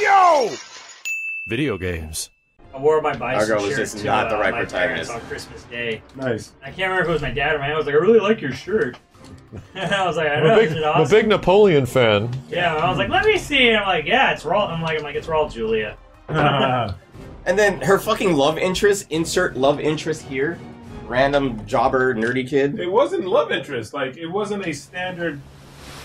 Yo! Video games. I wore my bison Argo was shirt just to, not the uh, right my protagonist. on Christmas Day. Nice. I can't remember if it was my dad or my aunt. I was like, I really like your shirt. I was like, I I'm know, a big, isn't it I'm a awesome? big Napoleon fan. Yeah, I was like, let me see. And I'm like, yeah, it's Raw. I'm like, I'm like, it's Raw, Julia. And then her fucking love interest, insert love interest here. Random jobber, nerdy kid. It wasn't love interest. Like it wasn't a standard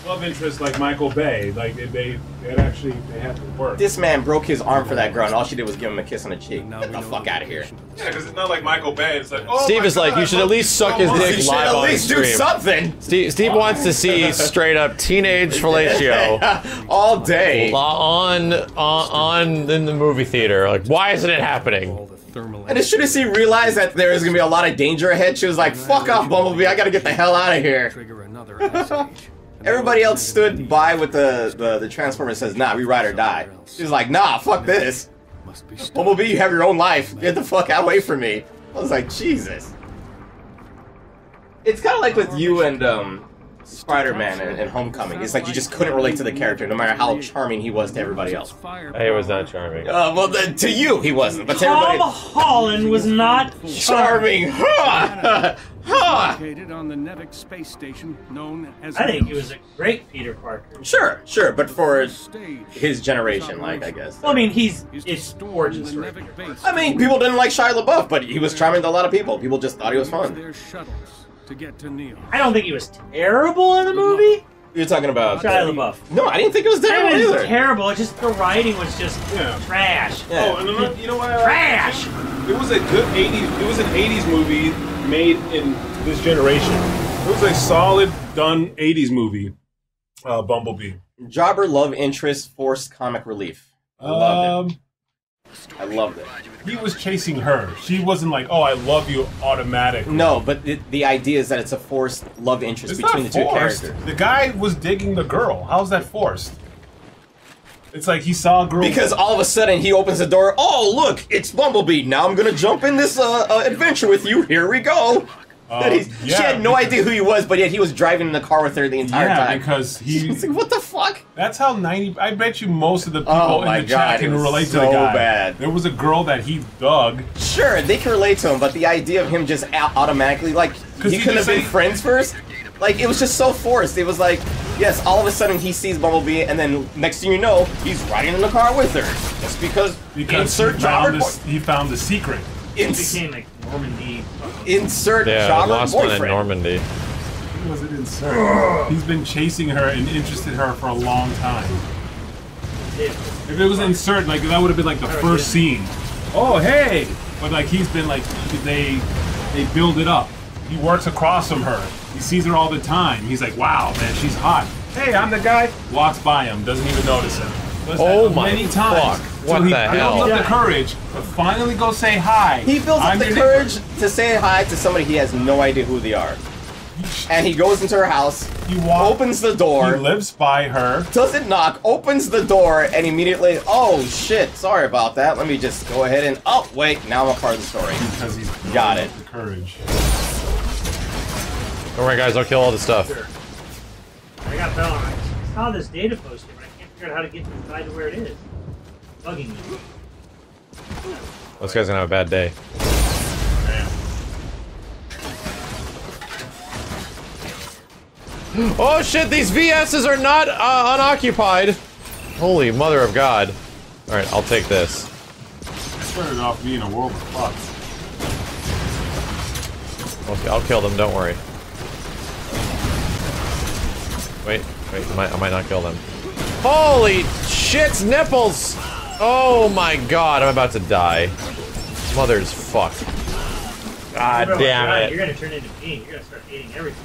love interest like Michael Bay. Like they they, it actually they had to work. This man broke his arm for that girl, and all she did was give him a kiss on the cheek. Get the fuck out of here. Yeah, because it's not like Michael Bay. It's like oh Steve my is like, you should at least suck so his much." dick You should live at on least do stream. something Steve, Steve wants to see straight up teenage fellatio all day. on, on on in the movie theater. Like, why isn't it happening? And as soon as she realized that there is gonna be a lot of danger ahead, she was like, "Fuck off, Bumblebee! I gotta get the hell out of here." Everybody else stood by with the the, the transformer says, "Nah, we ride or die." She's like, "Nah, fuck this." Bumblebee, you have your own life. Get the fuck out away from me. I was like, Jesus. It's kind of like with you and um, Spider-Man and, and Homecoming. It's like you just couldn't relate to the character, no matter how charming he was to everybody else. Hey, it was not charming. Uh, well, then, to you, he wasn't, but to Tom everybody, Holland was not charming. Huh. Huh. Located on the NEVEC space station known as I think he was a great Peter Parker. Sure, sure, but for stage. his generation, like I guess. Well, I mean, he's Is to it's storm origin the story. NEVEC base. I mean, people didn't like Shia LaBeouf, but he was charming to a lot of people. People just thought he was fun. Their shuttles to get to Neo. I don't think he was terrible in the movie. You're talking about Shia LaBeouf. No, I didn't think it was terrible It was either. terrible. It's just the writing was just Yeah. trash. Yeah. Oh, and another- you know what? Uh, trash. It was a good '80s. It was an '80s movie made in this generation. It was a solid done '80s movie. Uh, Bumblebee. Jobber love interest forced comic relief. I loved Um, it. I loved it. he was chasing her. She wasn't like, "Oh, I love you," automatic. No, but the, the idea is that it's a forced love interest It's between the two characters. The guy was digging the girl. How's that forced? It's like he saw a girl. Because all of a sudden he opens the door. Oh, look, it's Bumblebee. Now I'm gonna jump in this uh, uh, adventure with you. Here we go. Um, He's- she had no because- idea who he was, but yet he was driving in the car with her the entire yeah, time. because he. Like, what the fuck? That's how ninety. I bet you most of the people Oh in the God, chat can relate to the guy. bad. There was a girl that he dug. Sure, they can relate to him, but the idea of him just automatically, like he he couldn't have been friends first. Like, it was just so forced. It was like, yes, all of a sudden he sees Bumblebee, and then next thing you know, he's riding in the car with her. Just because, Because insert he found, this, he found the secret. It ins- became like Normandy. insert Yeah, jobber lost one in. Normandy. He was it insert. He's been chasing her and interested her for a long time. If it was insert, like that would have been like the first scene. Oh hey! But like he's been like they they build it up. He works across from her. He sees her all the time. He's like, wow, man, she's hot. Hey, I'm the guy. Walks by him, doesn't even notice him. Does Oh that my many times. fuck. So What he the builds hell? up the courage to finally go say hi. He builds up I'm the courage neighbor. to say hi to somebody he has no idea who they are. And he goes into her house, He walks. opens the door. He door, lives by her. doesn't knock, opens the door, and immediately, oh shit, sorry about that. Let me just go ahead and, oh, wait, now I'm a part of the story. Because he's Got it. The courage. Don't worry, guys. I'll kill all the stuff. I got Bell. I saw this data poster, but I can't figure out how to get this guy to where it is. It's bugging me. This guy's gonna have a bad day. Oh shit! These VSs are not uh, unoccupied. Holy mother of God! All right, I'll take this. Started off being a world of fuck. Okay, I'll kill them. Don't worry. Wait, wait. I might, I might not kill them. Holy shit's nipples! Oh my God! I'm about to die. Mother's fuck. God Bro, damn God, it! You're gonna turn into me. You're gonna start hating everything.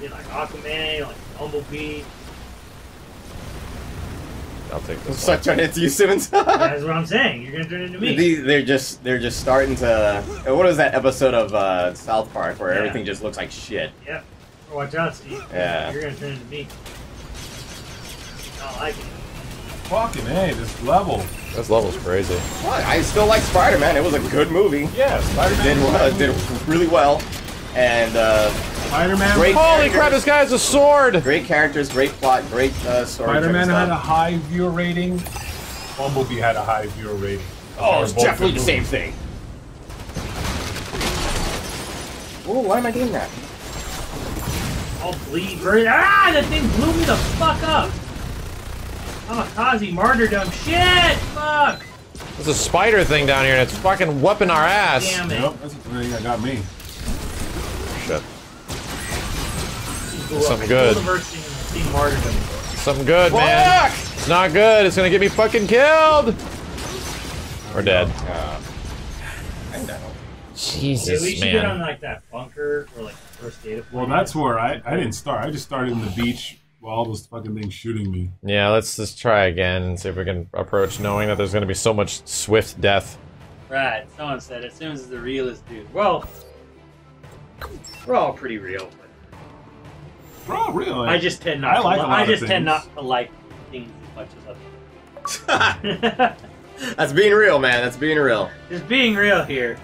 You're like Aquaman, like Bumblebee. I'll take this. One. Start turning into you, Simmons. That's what I'm saying. You're gonna turn into me. These- they're just they're just starting to. What was that episode of uh, South Park where Yeah. everything just looks like shit? Yep. Or watch out, Steve. Yeah. You're gonna turn into me. I don't like it. Fucking hey, this level. This level's crazy. Well, I still like Spider Man. It was a good movie. Yeah, Spider-Man. did well, it did really well, and uh, Spider-Man. Holy characters. crap, this guy has a sword! Great characters, great plot, great uh, story. Spider-Man had a high viewer rating. Bumblebee had a high viewer rating. Oh, it's definitely good the same thing. Oh, why am I doing that? I'll bleed. Very, ah, that thing blew me the fuck up. I'm a Kamikaze martyrdom. Shit. Fuck. There's a spider thing down here and it's fucking whooping our ass. Damn it. Yep, that's the thing that got me. Shit. Something good. Kill Mercy and martyrdom. Something good, man. Fuck! It's not good. It's gonna get me fucking killed. We're dead. Uh, I know. Dude, Jesus, we should get on like that bunker or like the first data Well, that's where I, I didn't start. I just started in the beach while all those fucking things shooting me. Yeah, let's just try again and see if we can approach knowing that there's gonna be so much swift death. Right. Someone said as soon as the realist dude. Well, we're all pretty real. But Bro, really? I just tend not. I like to, a lot I of just tend not to like things as much as other. That's being real, man. That's being real. just being real here.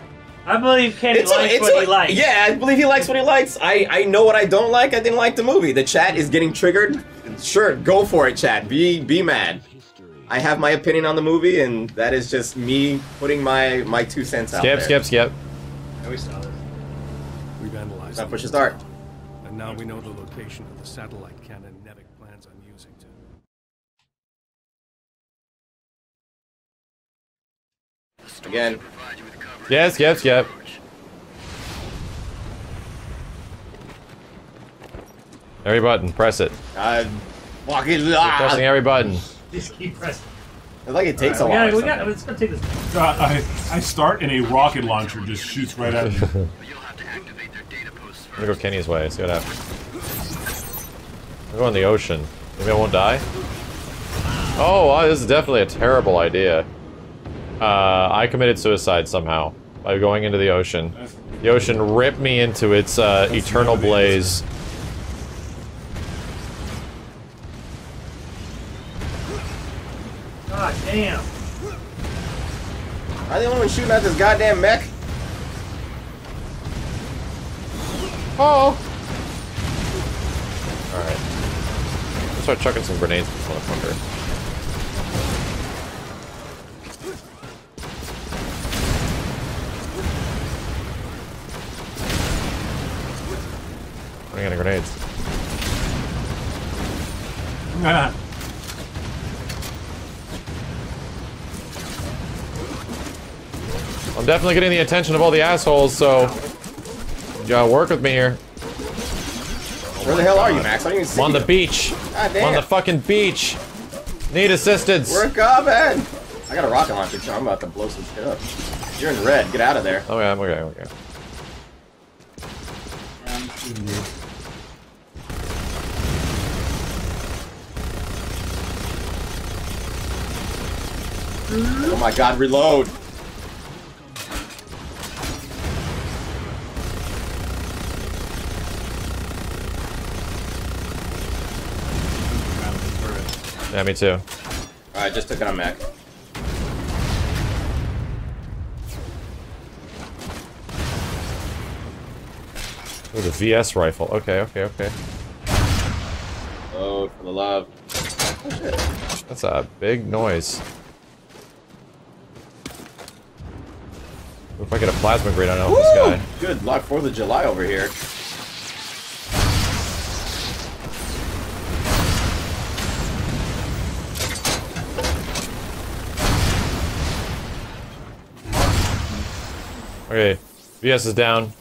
I believe Kenny It's, likes it's what he likes. Yeah, I believe he likes what he likes. I, I know what I don't like. I didn't like the movie. The chat is getting triggered. Sure, go for it, chat. Be be mad. I have my opinion on the movie, and that is just me putting my my two cents out Skip, there. skip, skip. We saw this. We've analyzed Time it. push to start. And now we know the location of the satellite cannon NEVEC plans on using to. Again, Yes, skip, yep. Every button, press it. fucking Keep ah! pressing every button. Just keep pressing. It's like it takes we a while. got. or We got. It's gonna take this. Uh, I, I start and a rocket launcher just shoots right at me. I'm gonna go Kenny's way, see what happens. I'm going in the ocean. Maybe I won't die? Oh, wow, this is definitely a terrible idea. Uh, I committed suicide somehow by going into the ocean. The ocean ripped me into its uh, eternal none of the blaze. God damn. Are I the only one shooting at this goddamn mech? Oh! Alright. Let's start chucking some grenades at this motherfucker. Running out of grenades. Ah, I'm definitely getting the attention of all the assholes, so you gotta work with me here. Where the hell are you, Max? I don't even see I'm on the you. beach. God I'm on the fucking beach. Need assistance. We're coming. I got a rocket launcher. so I'm about to blow some shit up. You're in red. Get out of there. Okay, I'm okay, okay. Oh my god, reload. Yeah, me too. Alright, just took it on mech. Ooh, the VS rifle. Okay, okay, okay. Oh, for the love. That's a big noise. If I get a plasma grenade on this guy? Good luck 4th of July over here. Okay, VS is down.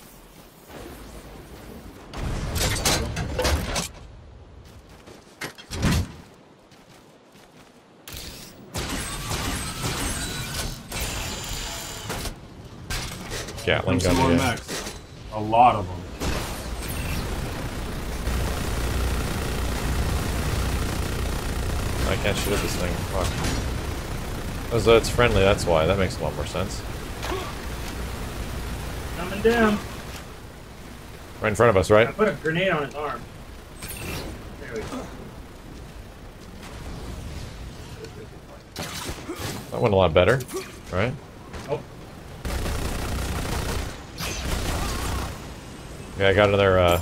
Gatling gun more mechs. A lot of them. I can't shoot at this thing. Fuck. Oh, so it's friendly, that's why. That makes a lot more sense. Coming down. Right in front of us, right? I put a grenade on his arm. There we go. That went a lot better, right? Yeah, I got another, uh...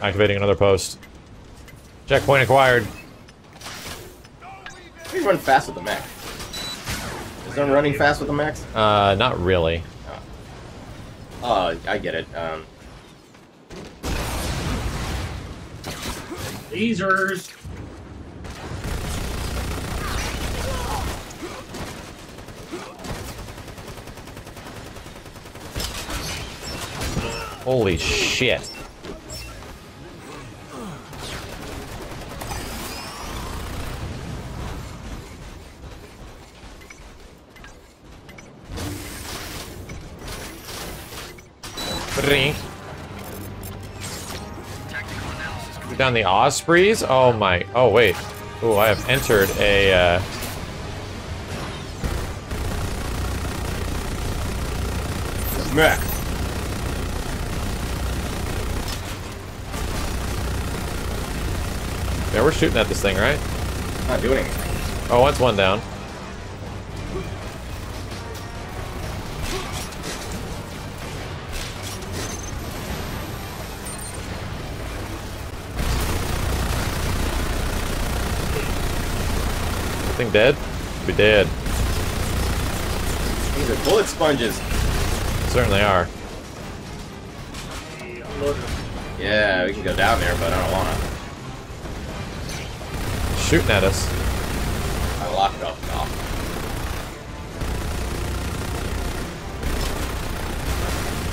Activating another post. Checkpoint acquired. You run fast with the mech. Is there running fast with the max? Uh, not really. Oh, uh, I get it. Um... Lasers! Holy shit. Ring. Down the Ospreys? Oh my. Oh, wait. Oh, I have entered a. Uh... mech. Yeah, we're shooting at this thing, right? Not doing anything. Oh, that's one down. Thing dead? Be dead. These are bullet sponges. Certainly are. Yeah, we can go down there, but I don't wanna. Shooting at us. I locked it up. Oh.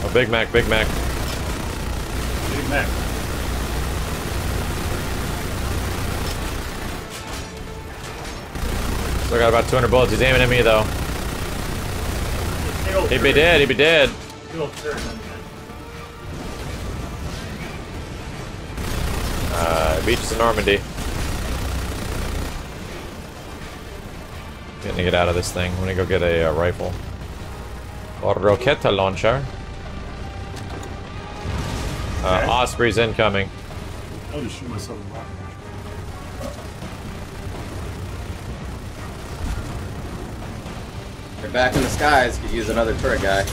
Oh, Big Mac, Big Mac. Big Mac. Still got about 200 bullets. He's aiming at me, though. He'd be dead, he'd be dead. Big old turret on that. Uh, beaches in Normandy. Getting to get out of this thing. I'm gonna go get a uh, rifle. Or Roqueta launcher. Uh, Okay. Osprey's incoming. I'll just shoot myself in the back. They're back in the skies. Could use another turret guy.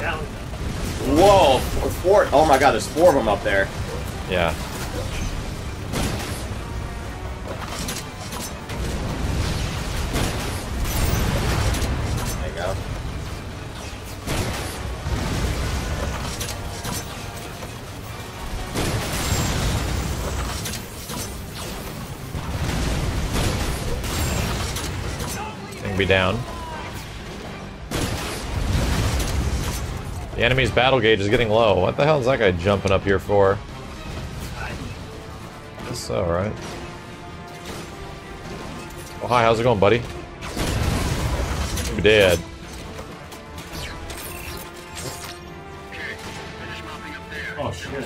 Down. Whoa! f- Four. Oh my god, there's four of them up there. Yeah. Down. The enemy's battle gauge is getting low. What the hell is that guy jumping up here for? Guess so, right? Oh, hi, how's it going, buddy? You're dead. Oh shit.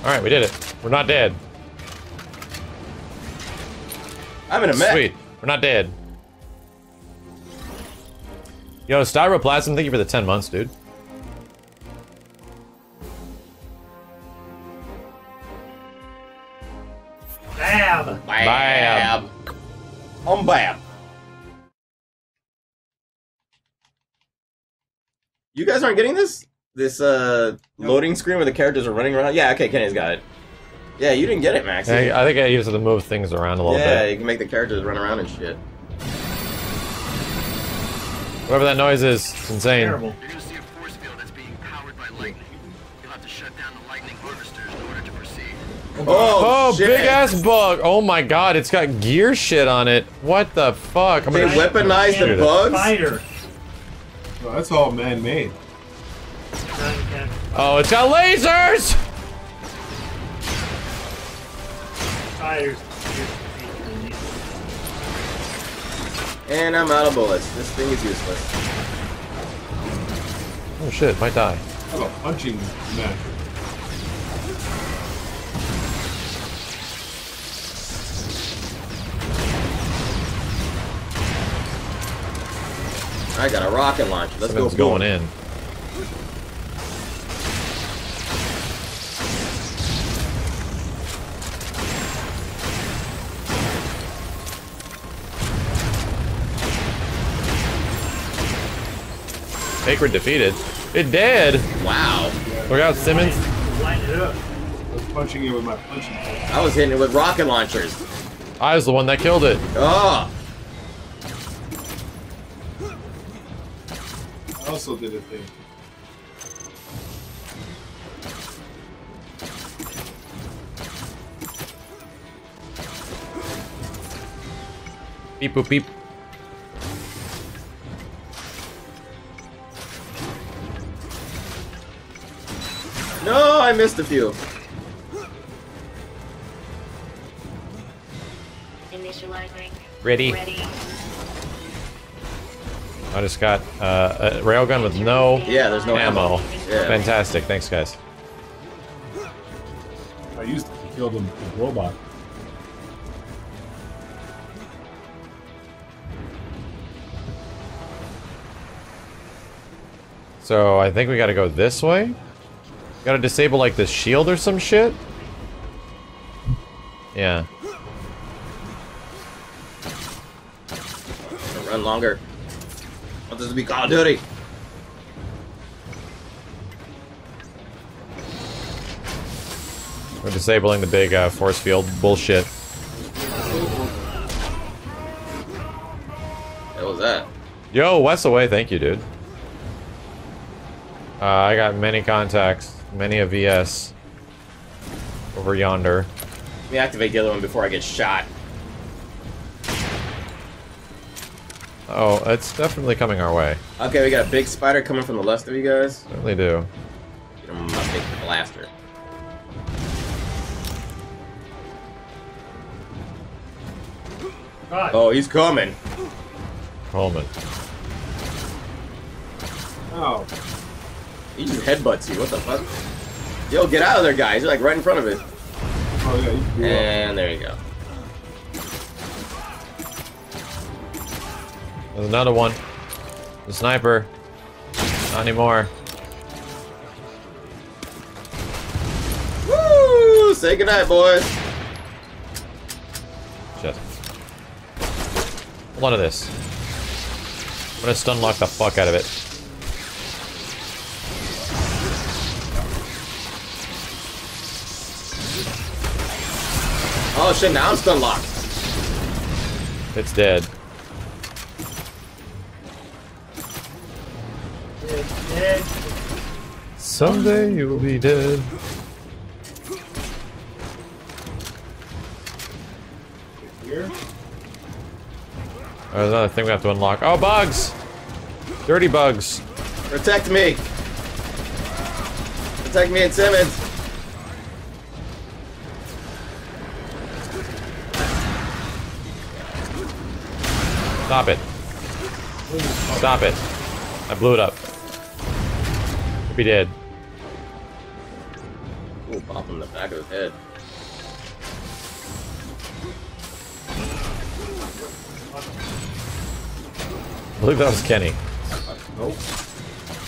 Alright, we did it. We're not dead. I'm in a mess. Sweet. We're not dead. Yo, Styroplasm, thank you for the 10 months, dude. Bam! Bam. Um, bam. You guys aren't getting this? This uh loading screen where the characters are running around? Yeah, okay, Kenny's got it. Yeah, you didn't get it, Max. I, I think I used to move things around a little yeah, bit. Yeah, you can make the characters run around and shit. Whatever that noise is, it's insane. Terrible. You're gonna see a force field that's being powered by lightning. You'll have to shut down the lightning harvesters in order to proceed. Oh, Oh, big ass bug! Oh my god, it's got gear shit on it. What the fuck? I'm They gonna weaponized the And bugs? Spider. Well, that's all man-made. Oh, it's got lasers! Spiders. And I'm out of bullets. This thing is useless. Oh shit, might die. I have a punching match. I got a rocket launcher. Let's go. Something's going in. Sacred defeated. It did! Wow. Look out, Simmons. line it up. I was punching it with my punching fist. I was hitting it with rocket launchers. I was the one that killed it. Oh, I also did a thing. Beep boop beep. Missed a few. Initializing. Ready. Ready. I just got uh, a railgun with no Yeah, there's no ammo. Yeah. Fantastic. Thanks, guys. I used to kill them with robot. So I think we gotta go this way. Gotta disable like this shield or some shit. Yeah. Run longer. I want this to be Call of Duty. We're disabling the big uh, force field bullshit. What was that? Yo, West away, thank you, dude. Uh, I got many contacts, many a VS over yonder. Let me activate the other one before I get shot. Oh, it's definitely coming our way. Okay, we got a big spider coming from the left of you guys. Certainly do. Get him my big blaster. God, Oh, he's coming. Coleman. Oh, He just headbutts you. What the fuck? Yo, get out of there, guys. You're like right in front of it. oh yeah, you. And there you go. There's another one. The sniper. Not anymore. Woo! Say goodnight, boys. Shit. Hold on to this. I'm gonna stun lock the fuck out of it. Oh shit, now I'm stun locked. It's dead. it's dead. Someday you will be dead. Here? There's another thing we have to unlock. Oh, bugs! Dirty bugs. Protect me. Protect me and Simmons. Stop it. Stop it. I blew it up. Could be dead. Ooh, pop him in the back of his head. I believe that was Kenny. Nope.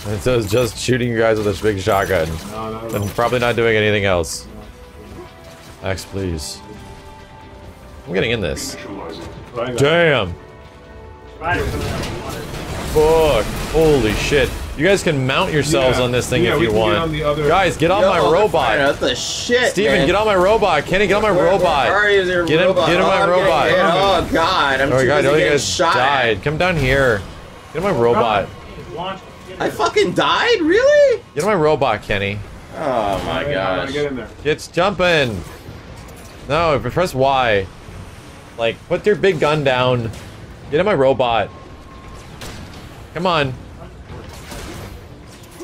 And so it's just shooting you guys with this big shotgun. No, no, no. And probably not doing anything else. Max, please. I'm getting in this. Damn! Fuck! Holy shit! You guys can mount yourselves Yeah. on this thing Yeah, if you can get want. on the other- Guys, get on Yo, my robot. spider, What the shit, Steven, man? get on my robot. Kenny, get on my Where- robot. Where are you, there, Get him- robot? get on my oh, I'm getting robot. hit. Oh god, I'm Oh my too god, busy all you getting guys shot. died. Come down here. Get on my robot. I fucking died, really? Get on my robot, Kenny. Oh my Hey, how do I gosh. Get in there. It's jumping. No, press Y. Like, put your big gun down. Get in my robot. Come on.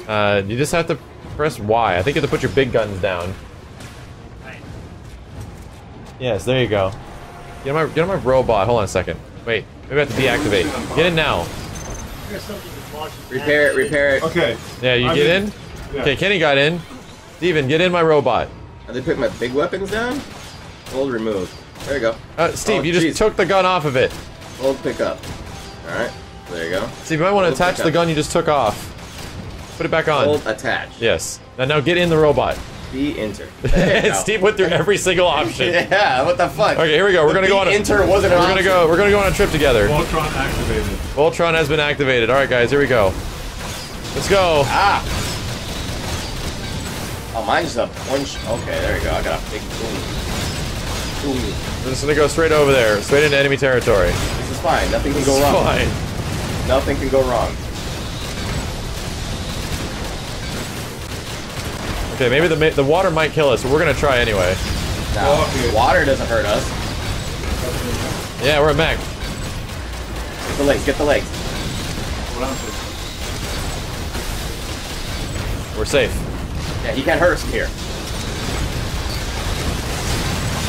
Uh, you just have to press Y. I think you have to put your big guns down. Yes, there you go. Get on my, get on my robot. Hold on a second. Wait, maybe I have to deactivate. Get in now. There's something that's launching. Repair it, repair it. Okay. Yeah, you I'm get in. in? Yeah. Okay, Kenny got in. Steven, get in my robot. Did they put my big weapons down? Hold remove. There you go. Uh, Steve, Oh, you just took the gun off of it. Hold pick up. Alright. There you go. Steve, you might want to attach the gun you just took off. Put it back on. Hold attach. Yes. Now, now get in the robot. B enter. There you go. Steve went through every single option. Yeah, what the fuck? Okay, here we go. We're gonna The go on a enter wasn't an We're gonna option. go. We're gonna go on a trip together. Voltron activated. Voltron has been activated. All right, guys, here we go. Let's go. Ah! Oh, mine's a punch. Okay, there you go. I got a big boom. Boom. I'm just gonna go straight over there, straight into enemy territory. This is fine. Nothing can go It's wrong. fine. Nothing can go wrong. Okay, maybe the the water might kill us, but we're gonna try anyway. Now, Okay. water doesn't hurt us. Yeah, we're a mech. Get the legs. Get the legs. We're safe. Yeah, he can't hurt us from here.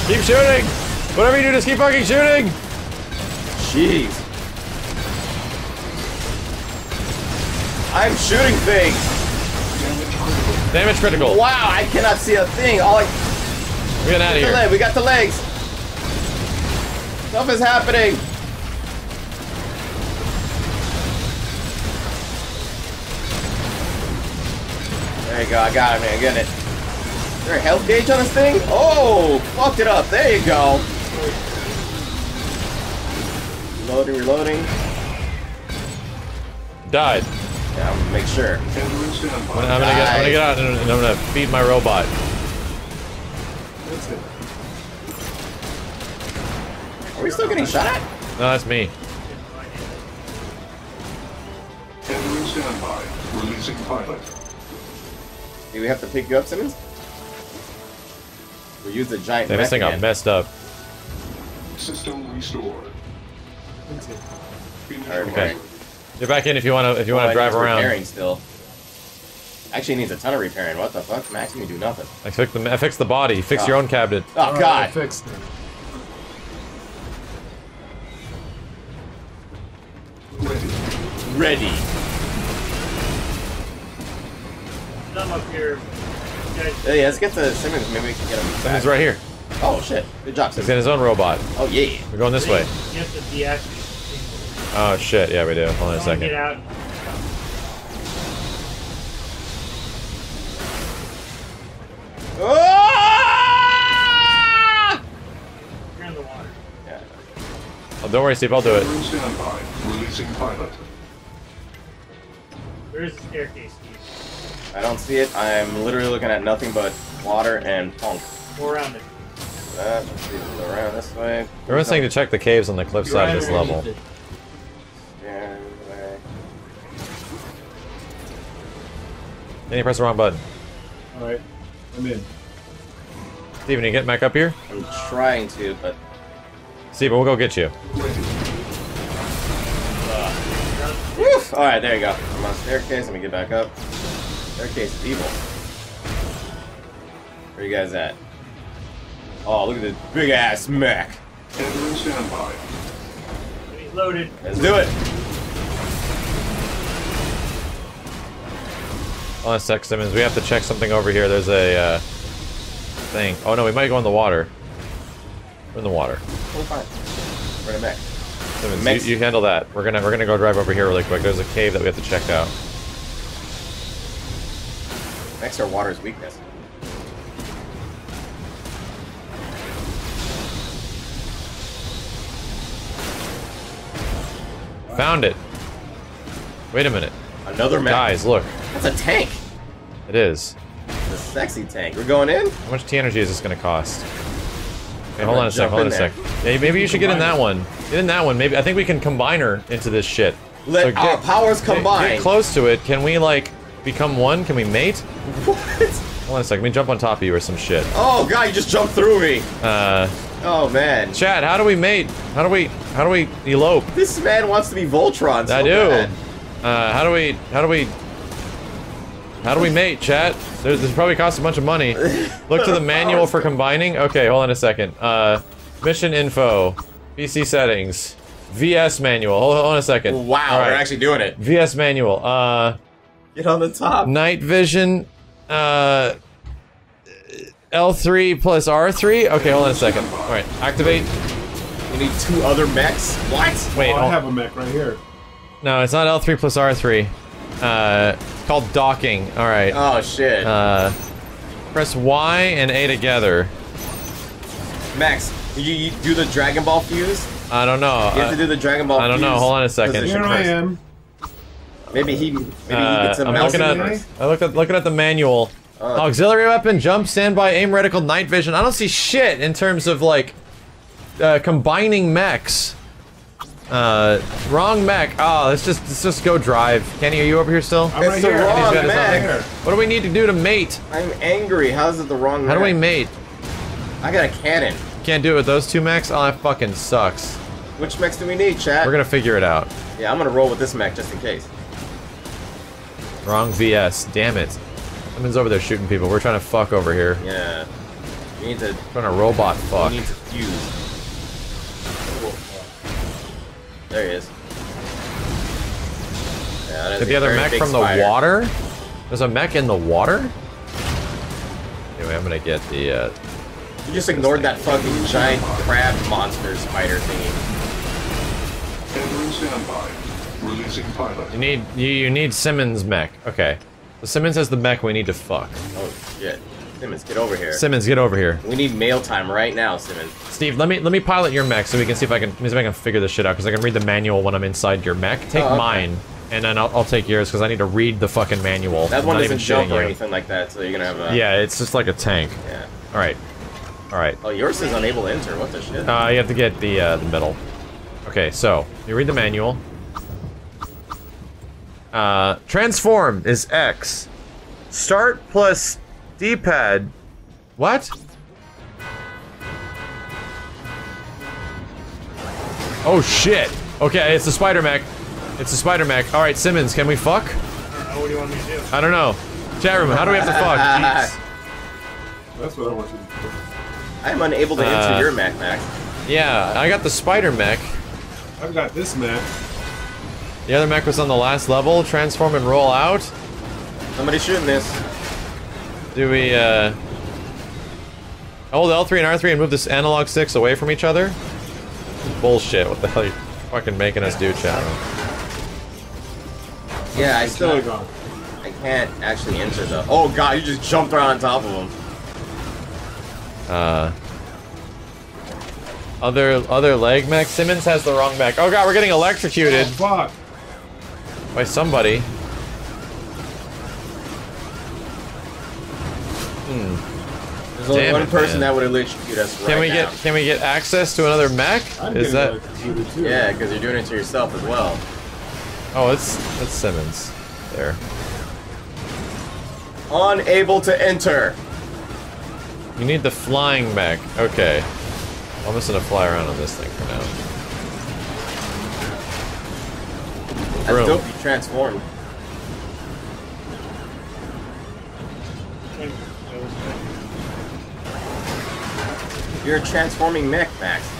Keep shooting! Whatever you do, just keep fucking shooting! Jeez. I'm shooting things. Damage critical. Wow, I cannot see a thing. All I We're getting out of here. leg. We got the legs. Stuff is happening. There you go. I got it, man. Getting it. Is there a health gauge on this thing? Oh, fucked it up. There you go. Reloading, reloading. Died. Yeah, I'm gonna make sure. I'm gonna, I'm gonna get, I'm gonna get out and and I'm gonna feed my robot. Are we still getting shot at? No, that's me. Entering standby. Releasing pilot. Do we have to pick you up, Simmons? We used the giant. Damn, this thing got messed up. System restored. Alright, Okay. Get back in if you wanna if you wanna Oh, drive needs around. Repairing still. Actually, needs a ton of repairing. What the fuck? Max, you do nothing. I fixed the I fixed the body. Fix ah. your own cabinet. Oh I god. fixed it. Ready. Some up here. You guys Hey, let's get the Simmons. Maybe we can get him. He's back. right here. Oh shit. Good job, He's Simmons. got his own robot. Oh yeah. We're going this way. You have to deactivate things. Oh shit, yeah we do. Hold on a Someone Get second. out. Ah! You're in the water. Yeah. Oh, don't worry, Steve, I'll do it. Standby. Releasing pilot. There is a staircase, Steve. I don't see it. I'm literally looking at nothing but water and punk. Go around it. Uh, let's see. Go around this way. Everyone's saying to check the caves on the cliff side of this level. Yeah, Then you press the wrong button. Alright. I'm in. Steven, you get back up here? I'm trying to, but Steven, we'll go get you. Woof! Alright, there you go. I'm on staircase. Let me get back up. Staircase is evil. Where you guys at? Oh, look at this big ass mech. Entering standby. He's loaded. Let's do it. Hold on a sec, Simmons. We have to check something over here. There's a uh, thing. Oh no, we might go in the water. We're in the water. Oh, fine. We're in a mech. Simmons, Mech- you, you handle that. We're gonna we're gonna go drive over here really quick. There's a cave that we have to check out. Mechs are water's weakness. Found it. Wait a minute, Another mech. guys. Look, That's a tank. it is. It's a sexy tank. We're going in? How much T energy is this gonna cost? Okay, hold on a sec. Hold on a sec. Yeah, maybe you should get in that one. Get in that one. Maybe I think we can combine her into this shit. Let So get- our powers Get- combine. Get close to it. Can we like become one? Can we mate? What? Hold on a sec. Let me jump on top of you or some shit. Oh god, you just jumped through me. Uh, Oh man. Chad, how do we mate? How do we? How do we elope? This man wants to be Voltron. So I do. bad. Uh, how do we? How do we? How do we mate, chat? There's, this probably costs a bunch of money. Look to the manual for combining. Okay, hold on a second. Uh, mission info, PC settings, VS manual. Hold, hold on a second. Wow, All right. we're actually doing it. VS manual. Uh, Get on the top. night vision. Uh, L3 plus R3. Okay, hold on a second. All right, activate. You need two other mechs. What? Wait, oh, I have a mech right here. no, it's not L3 plus R3. Uh, called docking. All right. Oh shit. Uh, press Y and A together. Max, you, you do the Dragon Ball fuse? I don't know. You have Uh, to do the Dragon Ball I don't know. Hold on a second. position Here I am. Maybe he maybe he uh, gets a I'm looking at. there. I looked at looking at the manual. Uh, Auxiliary weapon, jump, standby, aim, reticle, night vision. I don't see shit in terms of like uh, combining mechs. Uh, wrong mech. Oh, let's just let's just go drive. Kenny, are you over here still? I'm It's right the here. wrong Kenny's got mech. own- What do we need to do to mate? I'm angry. How's it the wrong How do we mate? I got a cannon. Can't do it with those two mechs? Oh, that fucking sucks. Which mechs do we need, chat? We're gonna figure it out. Yeah, I'm gonna roll with this mech just in case. Wrong VS. Damn it. Someone's over there shooting people. We're trying to fuck over here. Yeah. We need to. Trying to robot fuck. We need to fuse. There he is. Yeah, that is Get the other mech from the water? There's a mech in the water? Anyway, I'm gonna get the, uh... You just ignored that fucking giant crab monster spider thingy. Entering standby. Releasing pilot. You need, you, you need Simmons mech. Okay. So Simmons has the mech we need to fuck. Oh shit. Simmons, get over here. Simmons, get over here. we need mail time right now, Simmons. Steve, let me let me pilot your mech so we can see if I can see if I can figure this shit out because I can read the manual when I'm inside your mech. Take Oh, okay. mine, and then I'll, I'll take yours because I need to read the fucking manual. That I'm one doesn't jump or you. anything like that, so you're gonna have a. Yeah, it's just like a tank. Yeah. All right, all right. Oh, yours is unable to enter. What the shit? Uh, you have to get the uh, the middle. Okay, so you read the manual. Uh, transform is X. Start plus D-pad. What? Oh shit. Okay, it's the spider mech. It's the spider mech. All right, Simmons, can we fuck? Oh, what do you want me to do? I don't know. Chat room, how do we have to fuck? Jeez. That's what I want you to do. I am unable to enter Uh, your mech, Mac. Yeah, I got the spider mech. I've got this mech. The other mech was on the last level. Transform and roll out. Somebody's shooting this. Do we, uh... Hold L3 and R3 and move this analog sticks away from each other? Bullshit, what the hell are you fucking making us do, chat? Yeah, I still. Tag on. I can't actually enter the. Oh god, you just jumped right on top of him. Uh... Other, other leg mech? Simmons has the wrong mech. Oh god, we're getting electrocuted Fuck. by somebody. There's only Damn one it, person man. that would electrocute us right Can we now. get, can we get access to another mech? I'm Is that... too. Yeah, because you're doing it to yourself as well. Oh, it's, it's Simmons. There. Unable to enter. You need the flying mech. Okay. I'm just gonna fly around on this thing for now. That's Bro. dope. You transformed. You're a transforming mech, Max.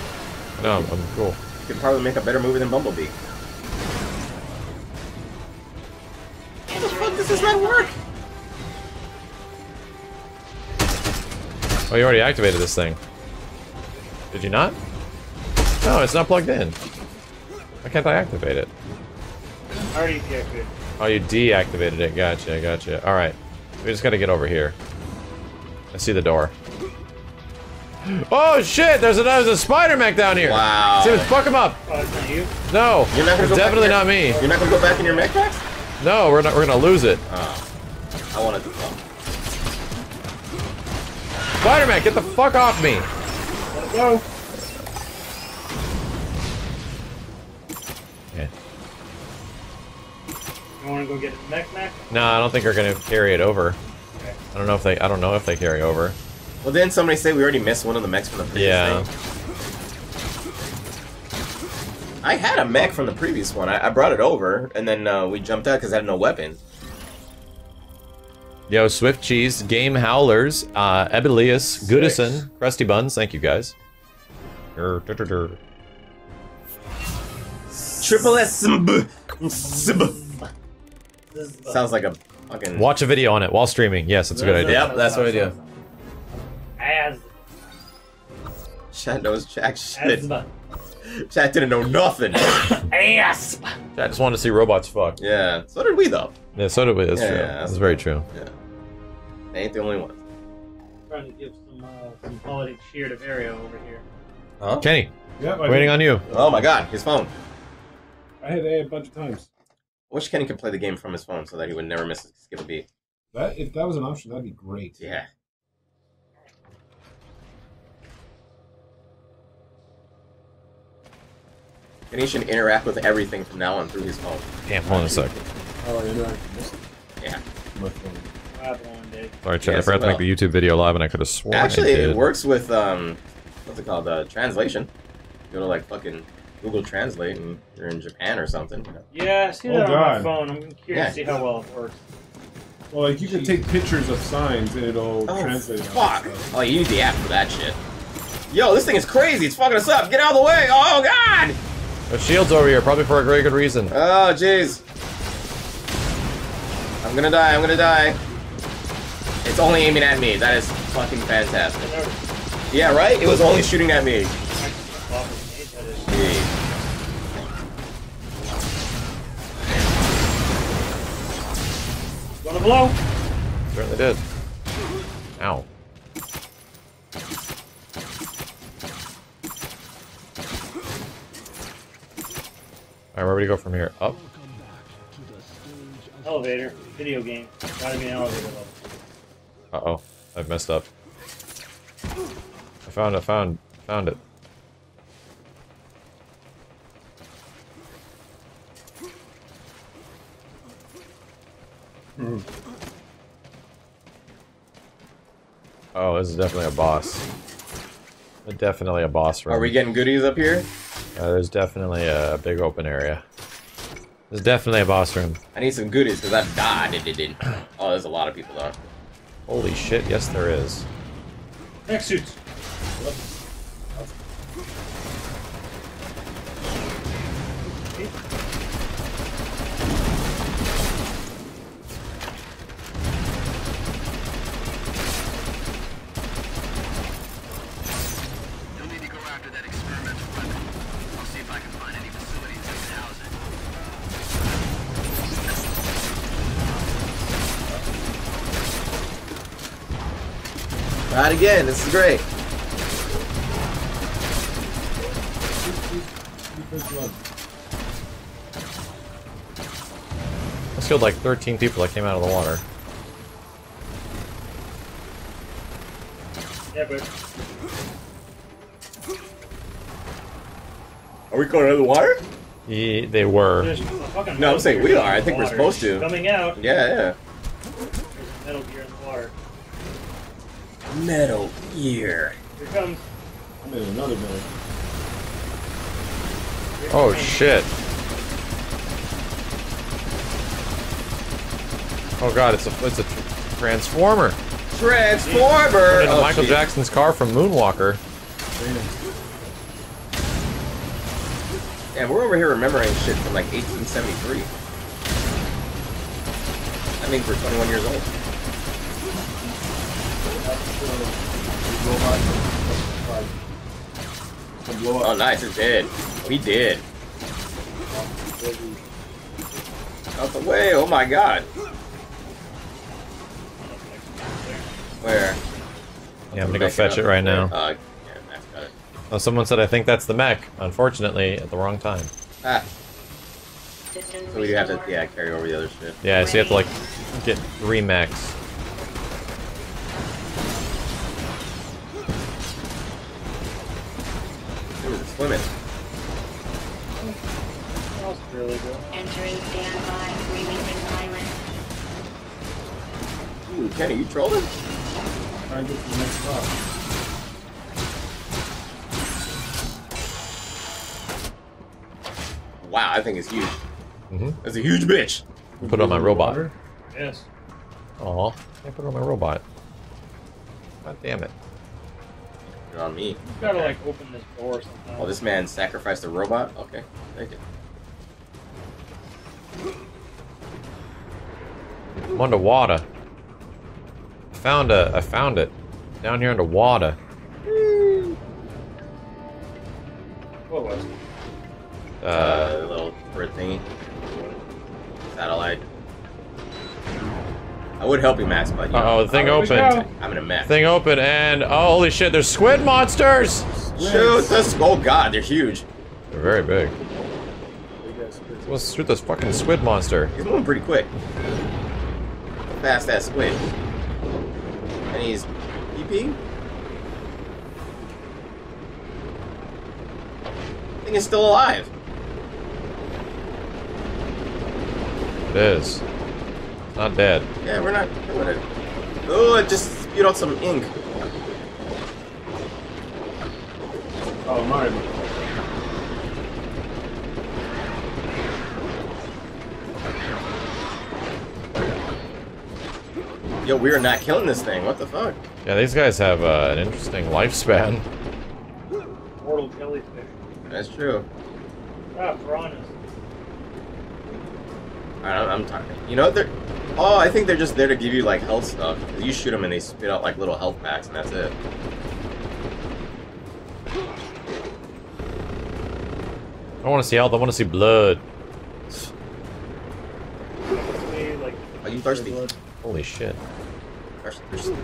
No, I'm, I'm cool. You could probably make a better movie than Bumblebee. How the fuck does this not work? Oh, you already activated this thing. Did you not? No, it's not plugged in. Why can't I activate it? Already deactivated. Oh, you deactivated it. Gotcha, gotcha. Alright. We just gotta get over here. I see the door. Oh shit! There's a, there's a spider mech down here! Wow. Simmons, fuck him up! Uh, oh, it's not you? No! You're not gonna go definitely not me. You're not gonna go back in your mech, Max? No, we're not we're gonna lose it. Oh. I wanted to come. Spider mech, get the fuck off me! Let it go. Yeah. You want to go get a mech mech? No, I don't think they're gonna carry it over. Okay. I don't know if they I don't know if they carry over. Well, didn't somebody say we already missed one of the mechs from the previous Yeah. thing? I had a mech from the previous one. I, I brought it over, and then uh, we jumped out because I had no weapon. Yo, Swift Cheese, Game Howlers, uh, Ebelius, Goodison, Krusty Buns, thank you guys. Dur, dur, dur, dur. Triple S. SMB. SMB. This is Sounds like a fucking. Watch a video on it while streaming. Yes, it's a good idea. Yep, that's what I do. Chat knows jack shit. Asthma. Chat didn't know nothing. Asp. I just wanted to see robots fuck. yeah, so did we though. Yeah, so did we. That's Yeah, true. yeah, That's that's very true. Yeah. They ain't the only one. Trying to give some uh, some quality cheer to Vario over here. Huh? Kenny, Yep, I waiting on you. Oh my god, his phone. I had A a bunch of times. I wish Kenny could play the game from his phone so that he would never miss skip a beat. That if that was an option, that'd be great. Yeah. Kenny should interact with everything from now on through his phone. Damn, hold on a sec. Oh, I know. I Yeah. my phone. What happened one day? Sorry, Chad. I Yes, forgot to make the YouTube video live, and I could have sworn Actually, I did. it works with um, what's it called? Uh, translation. Go to like fucking Google Translate, and you're in Japan or something. You know? Yeah, I see Oh, that on my God. phone. I'm curious Yeah. to see how well it works. Well, like you can take pictures of signs and it'll Oh translate. all fuck! that stuff. Oh, you need the app for that shit. Yo, this thing is crazy. It's fucking us up. Get out of the way. Oh god. The shield's over here, probably for a very good reason. Oh jeez. I'm gonna die. I'm gonna die. It's only aiming at me. That is fucking fantastic. Yeah, right. It was only shooting at me. offered me that is- Jeez. Gonna blow. Certainly did. Ow. Alright, where do we go from here? Up? Elevator. Video game. Gotta be an elevator level. Uh-oh. I've messed up. I found, I found, found it. Oh, this is definitely a boss. Definitely a boss room. Are we getting goodies up here? Uh, there's definitely a big open area. There's definitely a boss room. I need some goodies because I've died. It didn't. Oh, there's a lot of people though. Holy shit, yes there is. Next Not again. This is great. I killed like 13 people that came out of the water. Yeah, but Are we going of the water? Ye they were. there's a fucking No, I'm saying we are. I think we're supposed to. Coming out. Yeah, yeah. There's Metal Gear in the water. Metal Gear. Here comes. I'm in another minute. here Oh shit. Oh god, it's a it's a transformer. Transformer. Into Oh, Michael shit. Jackson's car from Moonwalker. Yeah, we're over here remembering shit from like 1873. I mean, we're 21 years old. Oh, nice. It's dead. We did. Out the way. Oh my god. Where? Yeah, I'm gonna go fetch it right now. Uh, yeah, got it. Oh, someone said I think that's the mech. Unfortunately, at the wrong time. Ah. So we do have to, yeah, carry over the other shit. Yeah, so you have to like get three mechs. Ooh, it's swimming. Smells really good. Entering standby, releasing pilot. Ooh, Kenny, you trolling? Try and get to the next spot. Wow, I think it's huge. Mhm. That's a huge bitch. Put it on my robot. Water? Yes. Aw, I put it on my robot. God damn it. Put it on me. You gotta like open this door sometime. Oh, this man sacrificed a robot? Okay, thank you. I'm underwater. I found a. I found it. Down here underwater. What was it? Uh, Uh, little bird thingy. Satellite. I would help you, Max, but you Uh oh, the thing we opened. I'm in a mess. Thing open and oh holy shit! There's squid monsters. Shoot this! Oh god, they're huge. They're very big. Let's shoot this fucking squid monster. He's moving pretty quick. fast ass squid. And he's PP? Thing is still alive. It is. It's not dead. Yeah, we're not doing it. Oh, it just spewed out some ink. Oh, Martin. Yo, we are not killing this thing. What the fuck? Yeah, these guys have uh, an interesting lifespan. Mortal jellyfish. That's true. Ah, piranhas. I'm, I'm tired. You know, they're. Oh, I think they're just there to give you, like, health stuff. You shoot them and they spit out, like, little health packs, and that's it. I want to see health. I want to see blood. Are you thirsty? Holy shit. Thirsty, thirsty.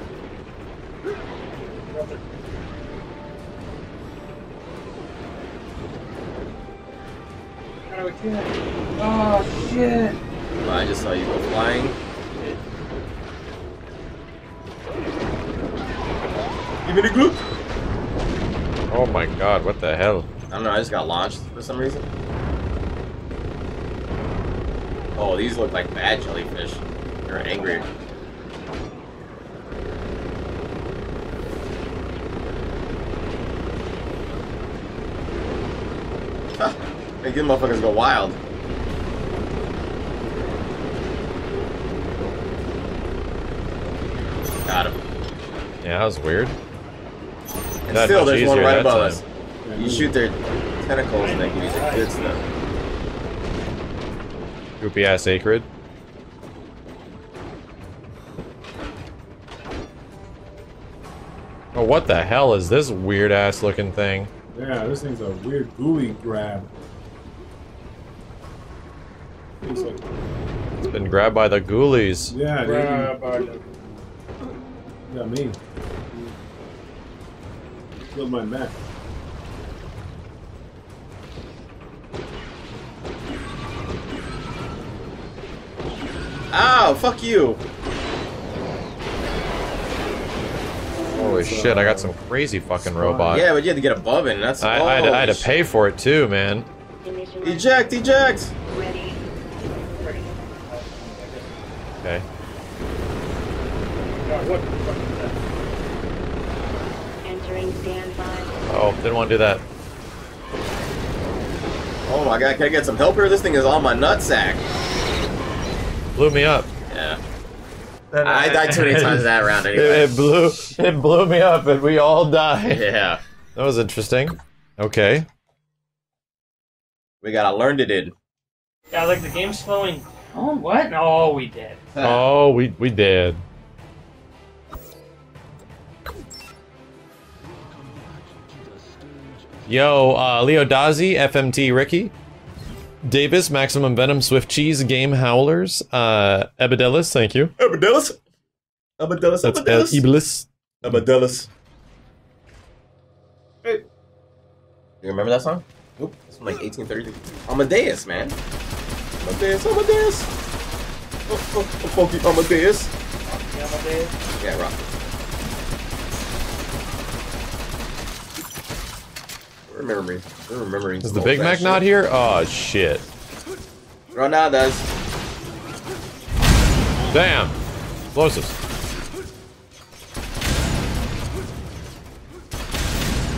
How do we do that? Oh, shit. Well, I just saw you go flying. Give me the gloop! Oh my god, what the hell? I don't know, I just got launched for some reason. Oh, these look like bad jellyfish. They're angry. Huh. Make these motherfuckers go wild. Got him. Yeah, that was weird. And That still, there's one right above time. us. You shoot their tentacles and they give you the good stuff. Goopy ass Akrid. Oh, what the hell is this weird ass looking thing? Yeah, this thing's a weird gooey grab. It's been grabbed by the ghoulies. yeah, dude. Grab our- Yeah, me. Killed my mech. Ow, fuck you! Holy shit, I got some crazy fucking robot. Yeah, but you had to get above it, and that's I, I, had to, I had to pay for it too, man. Emission sh- Eject, eject! ready. Okay. God, what the fuck is that? Entering standby. Oh, didn't want to do that. Oh my god, can I get some help here? This thing is on my nutsack. Blew me up. Yeah. I died too many times that round It, anyway. it blew it blew me up and we all died. Yeah. That was interesting. Okay. We gotta learn to did. Yeah, like the game's flowing. Oh, what? No, we did. Oh, we we did. Yo, uh, Leo Dazi, FMT Ricky, Davis, Maximum Venom, Swift Cheese, Game Howlers, uh, Ebidelis, thank you. Abadelis? Abadelis, That's Abadelis? Iblis. Abadelis. Hey. You remember that song? Nope. It's from like 1833. Amadeus, man. Amadeus, Amadeus. Oh, oh, oh, funky Amadeus. Yeah, my day. Yeah, rock. Remembering. We're remembering. Is the Big Mac not here? Oh, shit. Granadas. Damn. Explosives.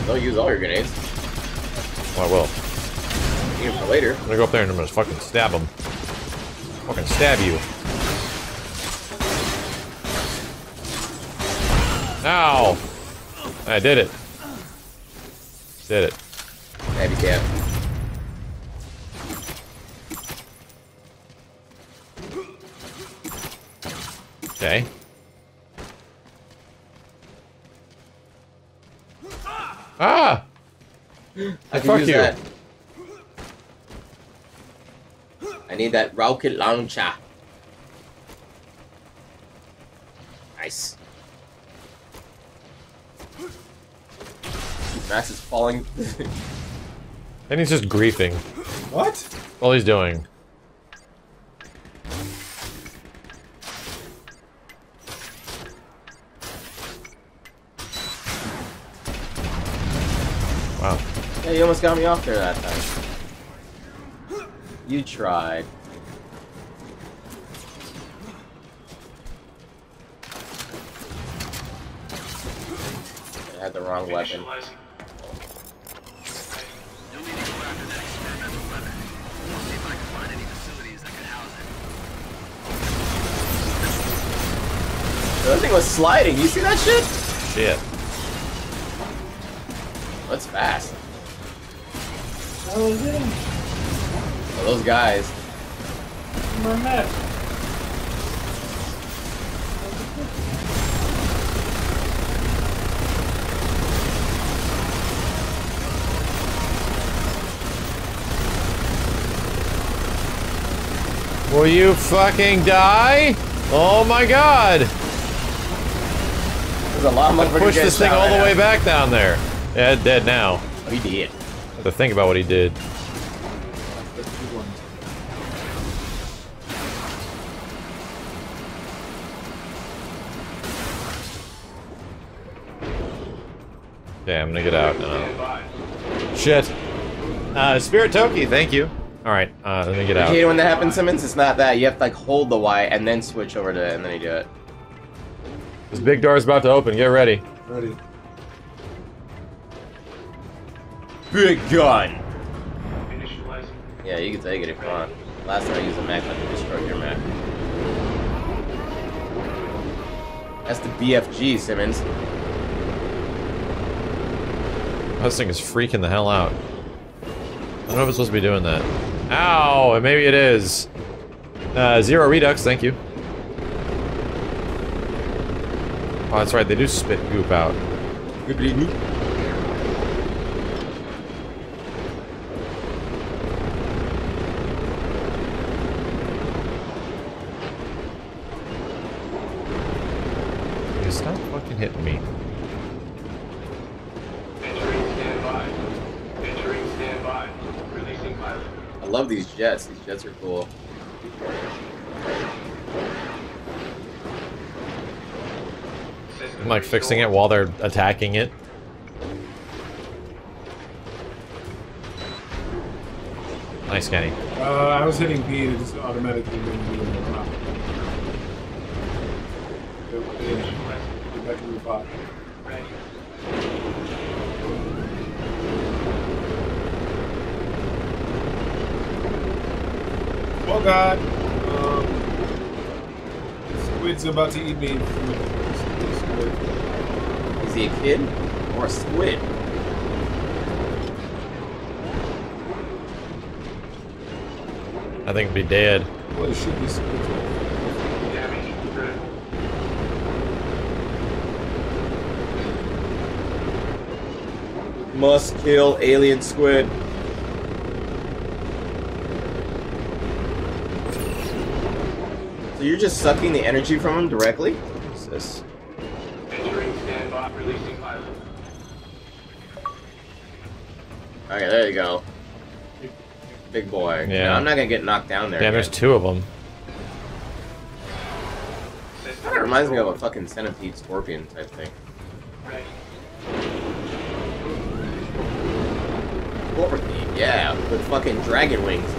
Don't use all your grenades. Oh, I will. Need them for later. I'm gonna go up there and I'm gonna fucking stab him. Fucking stab you. Ow! I did it. Did it. Yeah, you can. Okay. Ah! I Fuck you. that. I need that rocket launcher. Nice. Max is falling. And he's just griefing. What? All he's doing. Wow. Yeah, you almost got me off there that time. You tried. I had the wrong weapon. That thing was sliding. You see that shit? Shit. That's fast. That was it. Oh, those guys. My map. Will you fucking die? Oh my god! There's a lot motherfuckers Push this thing all the way back down there. Yeah, dead now. Oh, he did. To think about what he did. Okay, I'm gonna get out now. Shit. Uh, Spirit Toki, thank you. Alright, uh, let me get out. hate when that happens, Simmons. It's not that. You have to like hold the Y and then switch over to it, and then you do it. This big door's about to open, get ready. Ready. Big gun. Yeah, you can take it if you want. Last time I used a Mac, I destroyed your Mac. That's the BFG, Simmons. This thing is freaking the hell out. I don't know if it's supposed to be doing that. Ow! Maybe it is. Uh, zero redux, thank you. Oh, that's right, they do spit goop out. Dude, stop fucking hitting me. Entering standby. Entering standby. Releasing pilot. I love these jets. These jets are cool. System I'm like fixing it while they're attacking it. Nice, Kenny. Uh, I was hitting B and it just automatically made me in. Back to the bot. Oh god! Um, squid's about to eat me. Is he a kid or a squid? I think it'd be dead. What should be squid? Must kill alien squid. So you're just sucking the energy from him directly? What's this? Big boy. Yeah. No, I'm not gonna get knocked down there. Damn, there's two of them. System Kinda reminds me of a fucking centipede scorpion type thing. Scorpion, yeah, with fucking dragon wings.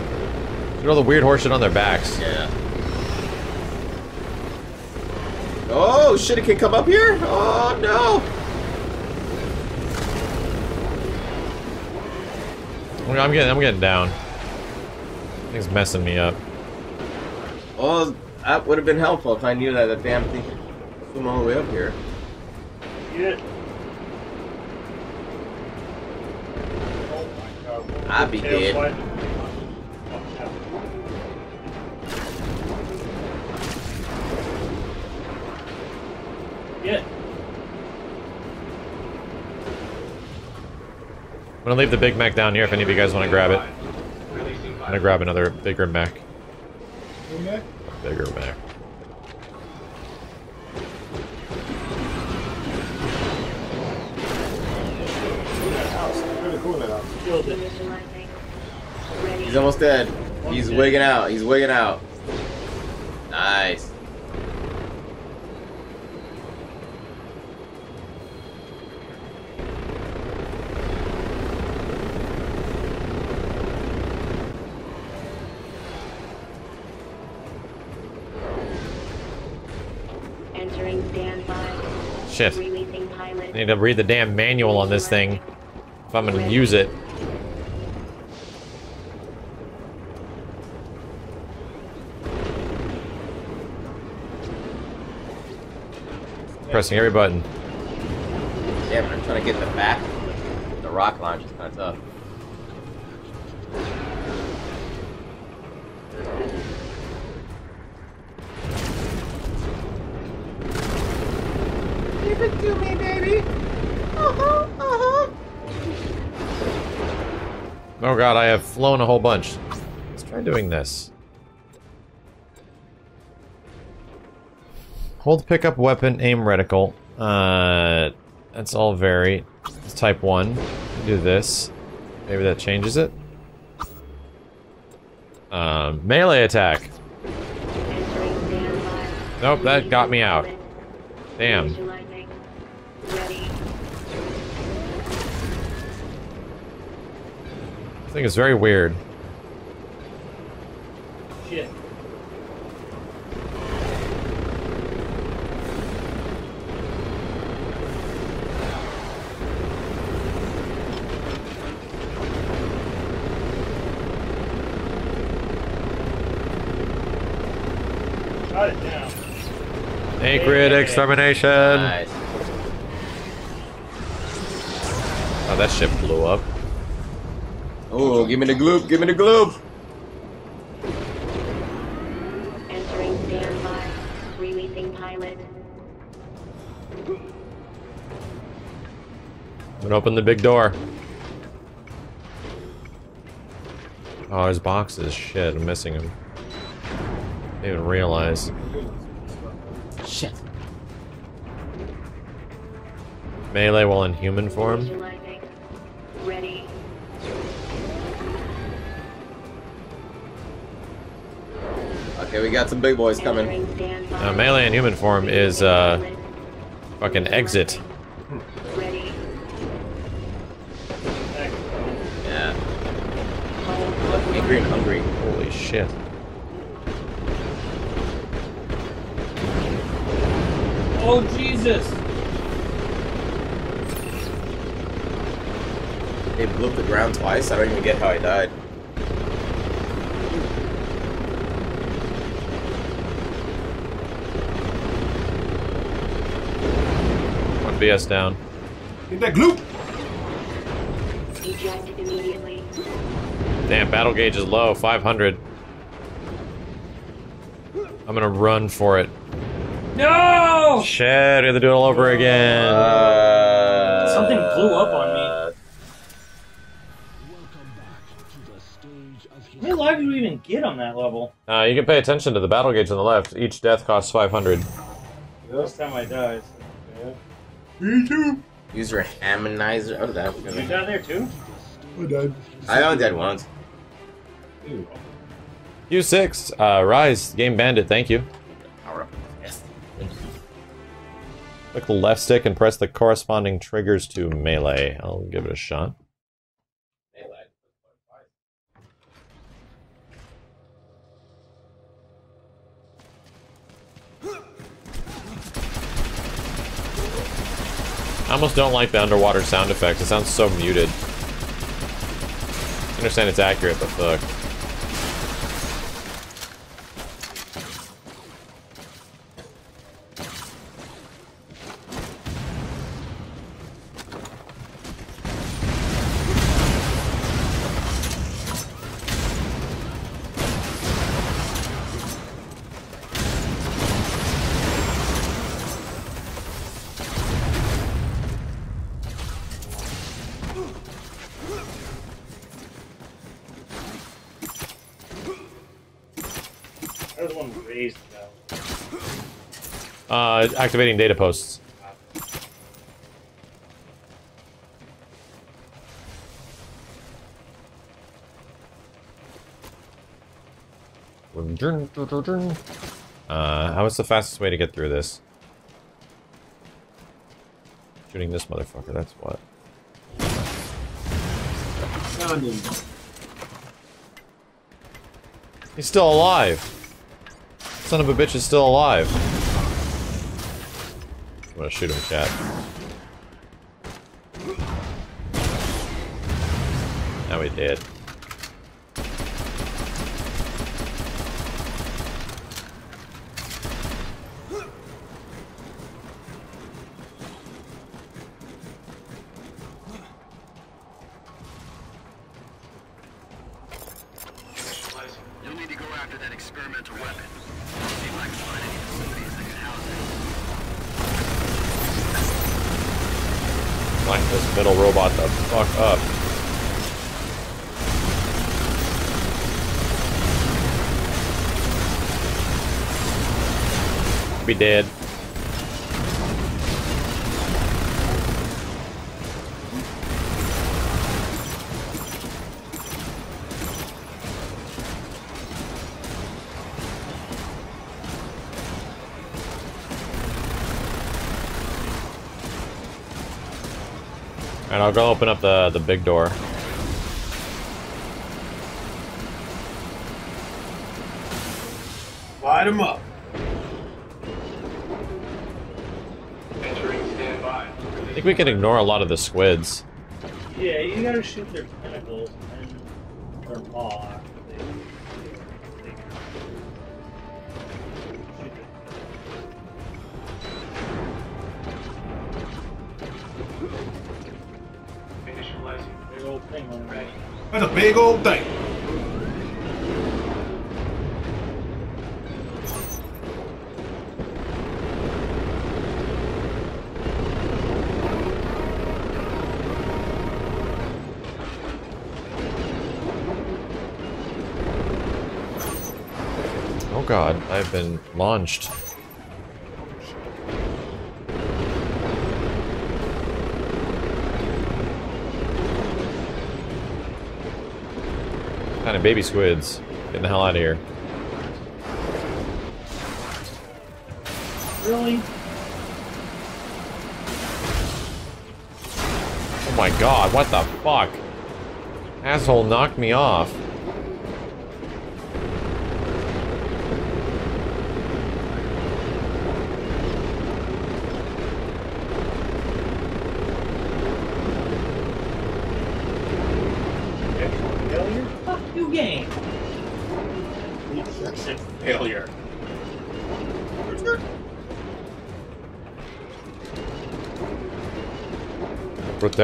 You know the weird horse shit on their backs. Yeah. Oh shit! It can come up here. Oh no! I'm getting, I'm getting down. Thing's messing me up. Well, that would have been helpful if I knew that the damn thing could swim all the way up here. Yeah. I'd be Tail dead. slide. Yeah. I'm gonna leave the Big Mac down here if any of you guys want to grab it. Releasing I'm gonna grab another bigger Mac. Okay. Bigger Mac. That house. Really cool that house. Killed it. Initializing. Ready. He's almost dead. He's dead. wigging out. He's wigging out. Nice. Shit. I need to read the damn manual on this thing if I'm gonna use it. Pressing every button. Yeah, but I'm trying to get the back. The rock launch is kind of tough. Give it to me, baby. Uh-huh, uh-huh. Oh god, I have flown a whole bunch. Let's try doing this. Hold pickup weapon, aim reticle. Uh, that's all very. Type 1. Do this. Maybe that changes it. Um, melee attack. Nope, that got me out. Damn. Thing is very weird. Shit. Shot it down. Akrid extermination! Nice. Oh, that ship blew up. Oh, give me the gloop, give me the gloop. Entering standby. Releasing pilot. I'm gonna open the big door. Oh, there's boxes. Shit, I'm missing them. Didn't even realize. Shit. Melee while in human form? Ready. Okay, we got some big boys coming. Entering standby. Uh, melee in human form is, uh, fucking exit. Yeah. Angry and hungry. Holy shit. Oh Jesus! They blew up the ground twice. I don't even get how I died. BS down. Get that gloop! Eject immediately. Damn, battle gauge is low. 500. I'm gonna run for it. No! Shit, we have to do it all over again. Uh, Something blew up on me. How many lives do we even get on that level? Uh, you can pay attention to the battle gauge on the left. Each death costs 500. Last time I died. Me too. Use your harmonizer. Oh, that. was You down there too? I died. I only died once. U6, uh, Rise, Game Bandit, thank you. Power up. Yes. Click the left stick and press the corresponding triggers to melee. I'll give it a shot. Almost don't like the underwater sound effects. It sounds so muted. I understand it's accurate, but fuck. There's one raised though. Uh, activating data posts. Uh, how is the fastest way to get through this? Shooting this motherfucker, that's what. He's still alive! Son of a bitch is still alive. I'm gonna shoot him, cat. Now he did. And I'll go open up the the big door. Light him up. I think we can ignore a lot of the squids. Yeah, you gotta shoot their tentacles and their maw. Big old thing. Oh god, I've been launched. Baby squids. Getting the hell out of here. Really? Oh my god, what the fuck? Asshole knocked me off.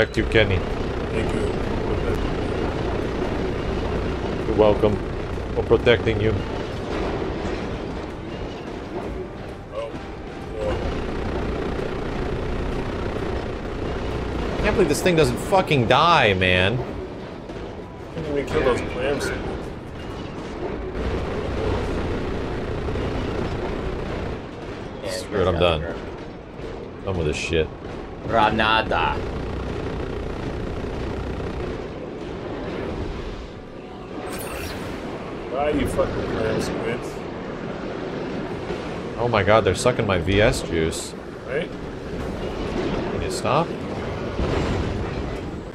Protect you, Kenny. Thank you. You're welcome for protecting you. I can't believe this thing doesn't fucking die, man. Can we kill those clams? Screw it, I'm done. Done with this shit. Granada. Why you fucking clam squids? Oh my god, they're sucking my VS juice. Right? Can you stop?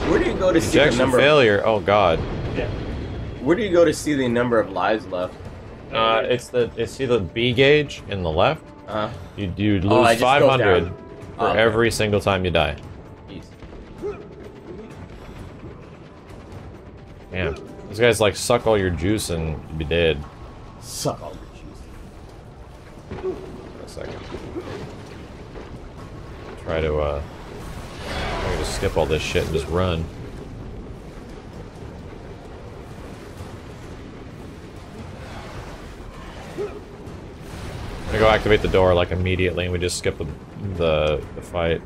Where do you go to see the number? failure. Oh god. Yeah. Where do you go to see the number of lives left? Uh, it's the it's see the B gauge in the left. Uh, You you lose Oh, it just goes 500 for Oh, okay. every single time you die. jeez. Damn. These guys like suck all your juice and you'd be dead. Suck all your juice. A second. Try to uh I'm gonna skip all this shit and just run. I'm gonna go activate the door like immediately and we just skip the the, the fight.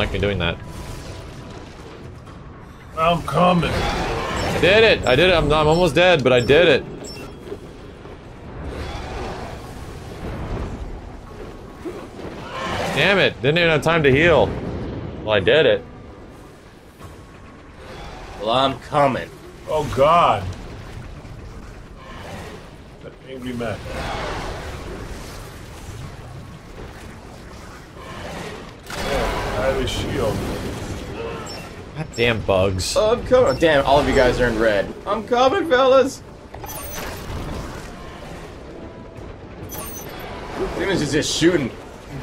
Like me doing that. I'm coming. I did it! I did it! I'm, I'm almost dead, but I did it! Damn it! Didn't even have time to heal. Well, I did it. Well, I'm coming. Oh god. That angry man. I have his shield. God damn bugs. Oh, I'm coming. Oh, damn, all of you guys are in red. I'm coming, fellas. Demon's just, just shooting.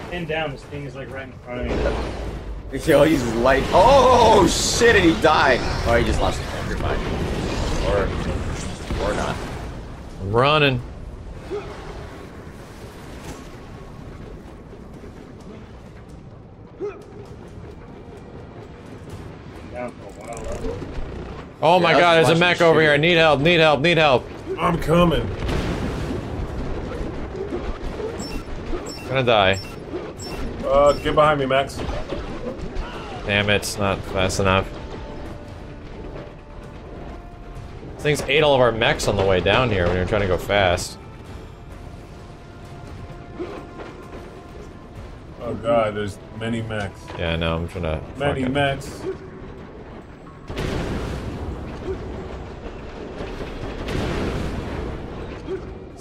Pinned down, this thing is like right in front of me. Yo, oh, he's light. Oh shit! And he died. Oh, he just lost his hand. You're. Or, or not. I'm running. Oh my Yeah, god, there's a mech over shit. here. I need help, need help, need help. I'm coming. gonna die. Uh, get behind me, Max. Damn it, it's not fast enough. This thing's ate all of our mechs on the way down here when we were trying to go fast. Oh god, there's many mechs. Yeah, I know, I'm trying to... Many fucking- mechs.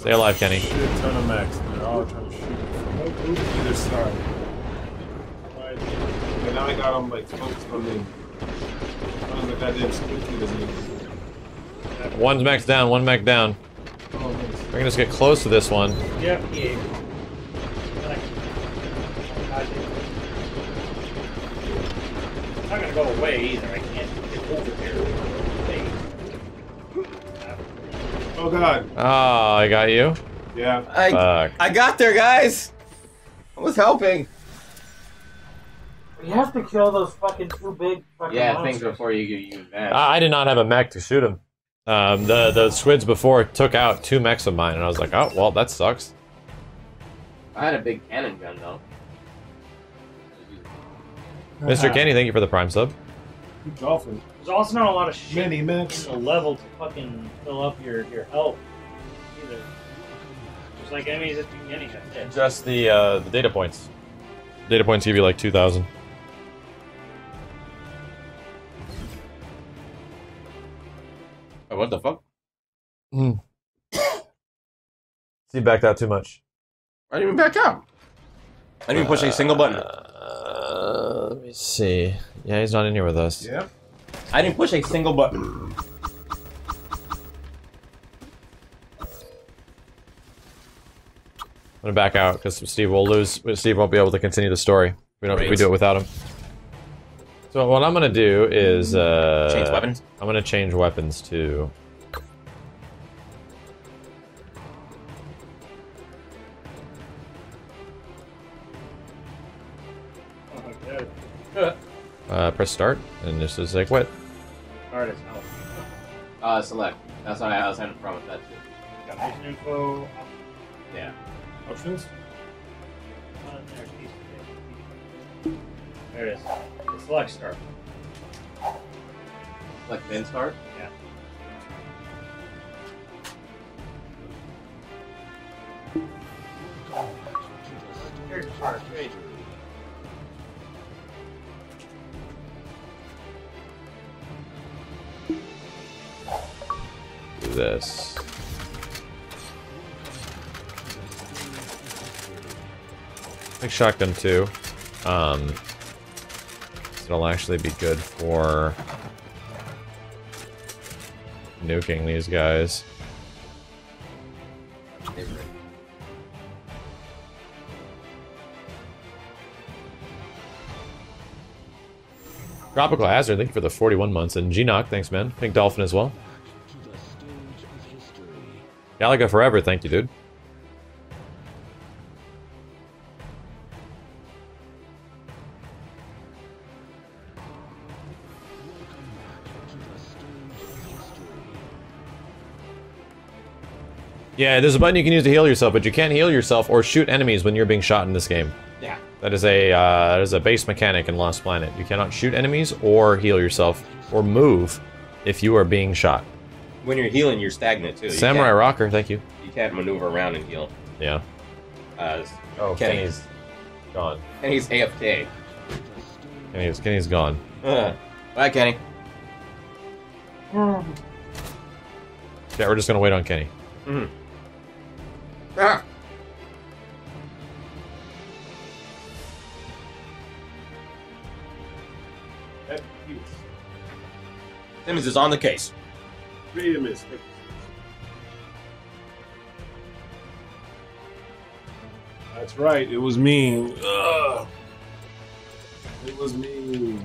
Stay alive, Kenny. Ton of. They're all trying to shoot from either side. And now I got them like focused on me. One of the goddamn squeaky doesn't even. One's mech down, one mech down. Oh, nice. We can just get close to this one. Yep, yeah. I'm not gonna go away either. I can't get over here. Wait. Oh god. Oh, I got you? Yeah. I Fuck. I got there, guys. I was helping. You have to kill those fucking two big fucking Yeah, monsters. before you get you mad. I I did not have a mech to shoot him. Um, the, the squids before took out two mechs of mine, and I was like, oh, well, that sucks. I had a big cannon gun though. Mr. Kenny, thank you for the prime sub. Dolphin. There's also not a lot of shit Many in the level to fucking fill up your, your health either. Just like enemies at the beginning, that's it. Just the, uh, the data points. Data points give you like 2,000. Oh, what the fuck? Hmm. See, backed out too much. I didn't even back out. I didn't even push a single button. Uh, let me see. Yeah, he's not in here with us. Yep. I didn't push a single button. I'm gonna back out because Steve will lose. Steve won't be able to continue the story. We don't. if We do it without him. So what I'm gonna do is uh, Change weapons? I'm gonna change weapons to. Uh, press start, and this is like what? Start as hell. Uh, select. That's what I was having a problem with that too. Got mission info. Yeah. Options? There's these. There it is. The select start. Like then start. Yeah. Here's the this. Like shotgun too. Um, it'll actually be good for nuking these guys. Tropical Hazard, thank you for the 41 months. And Genoc, thanks, man. Pink Dolphin as well. Galaga Forever, thank you, dude. Yeah, there's a button you can use to heal yourself, but you can't heal yourself or shoot enemies when you're being shot in this game. Yeah. That is a uh, that is a base mechanic in Lost Planet. You cannot shoot enemies or heal yourself or move if you are being shot. When you're healing, you're stagnant too. You Samurai can't- Rocker, thank you. You can't maneuver around and heal. Yeah. Uh, Oh, Kenny. Kenny's gone. and he's AFK. Kenny's Kenny's gone. Uh, bye, Kenny. Yeah, we're just gonna wait on Kenny. Ah. Simmons is on the case. That's right. It was me. Ugh. It was me.